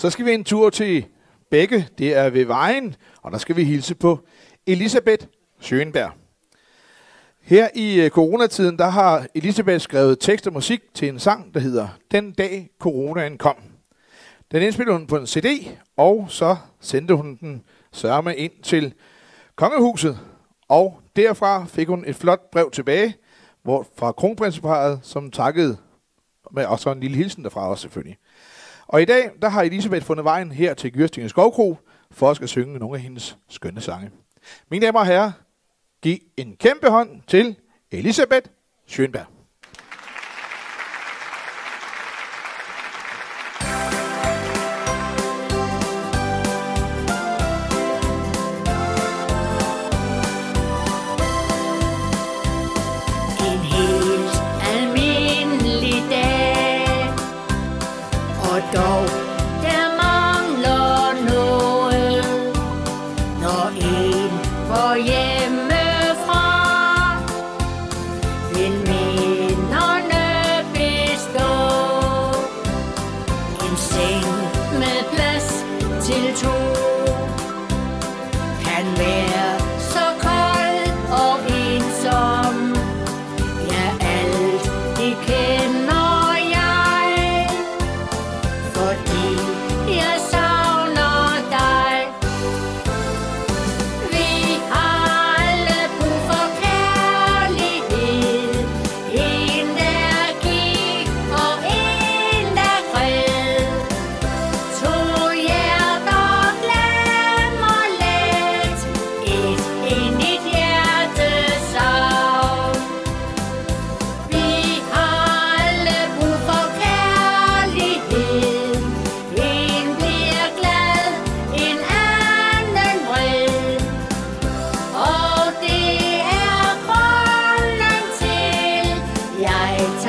Så skal vi en tur til Bække. Det er ved vejen, og der skal vi hilse på Elisabeth Schönberg. Her i øh, coronatiden, der har Elisabeth skrevet tekst og musik til en sang, der hedder Den dag coronaen kom. Den indspillede hun på en CD, og så sendte hun den sørme ind til kongehuset. Og derfra fik hun et flot brev tilbage hvor, fra kronprinseparet, som takkede, med også en lille hilsen derfra også selvfølgelig. Og i dag, der har Elisabeth fundet vejen her til Gyrstinge Skovkro, for at skal synge nogle af hendes skønne sange. Mine damer og herrer, giv en kæmpe hånd til Elisabeth Schönberg.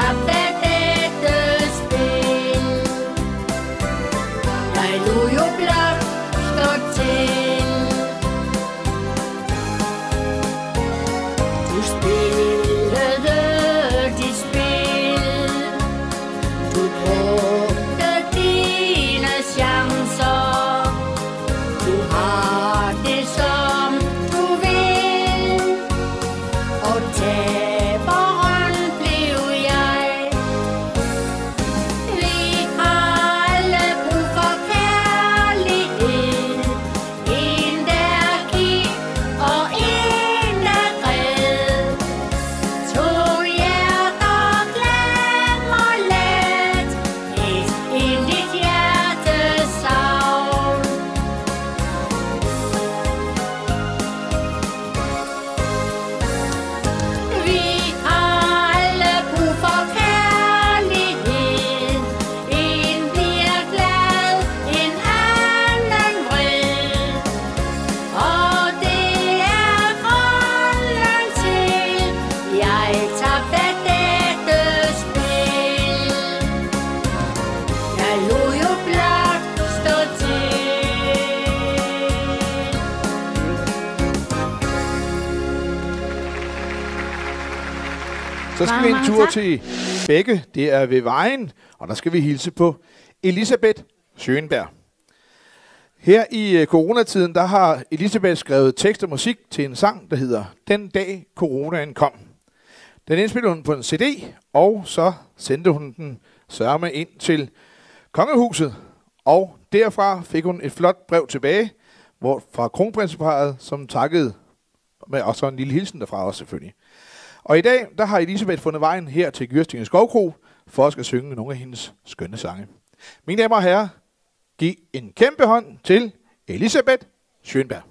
Jeg Så skal vi en tur til Bække. Det er ved vejen, og der skal vi hilse på Elisabeth Schönberg. Her i øh, coronatiden, der har Elisabeth skrevet tekst og musik til en sang, der hedder Den dag coronaen kom. Den indspillede hun på en CD, og så sendte hun den sørme ind til kongehuset. Og derfra fik hun et flot brev tilbage hvor, fra kronprinseparet, som takkede, med også en lille hilsen derfra også selvfølgelig. Og i dag, der har Elisabeth fundet vejen her til Gyrstinge Skovkro, for at skal synge nogle af hendes skønne sange. Mine damer og herrer, giv en kæmpe hånd til Elisabeth Schönberg.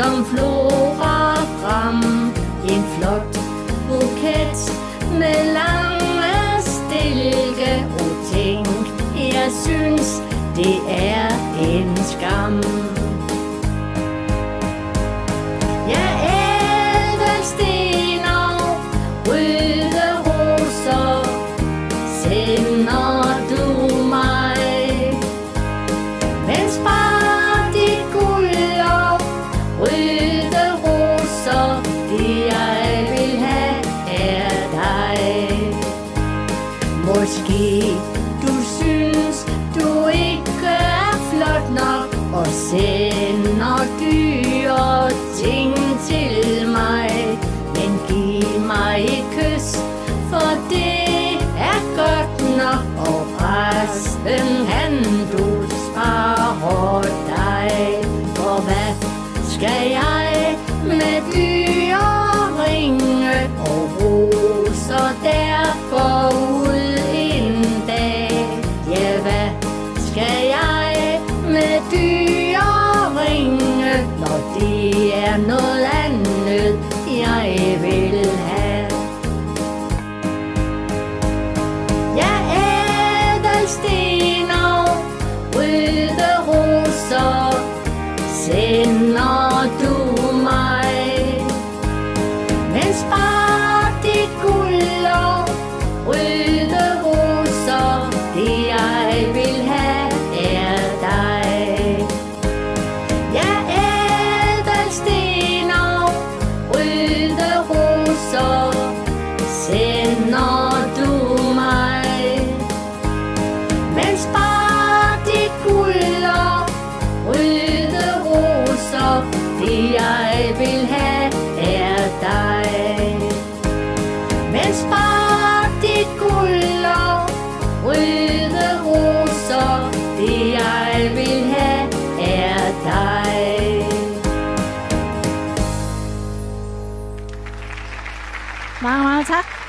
som florer frem i en flot buket med lange stilke. Og tænk, jeg synes, det er jeg vil have er dig. Måske du synes, du ikke er flot nok Og sender dyre ting Bao.